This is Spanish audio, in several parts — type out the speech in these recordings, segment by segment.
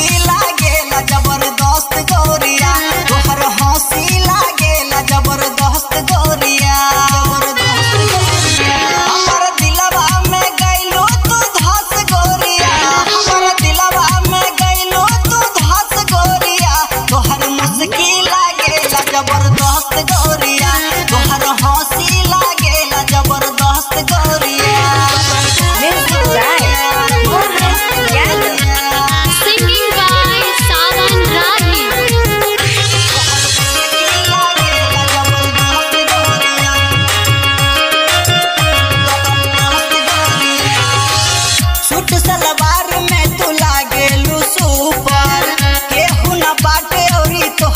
Lila.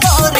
cargo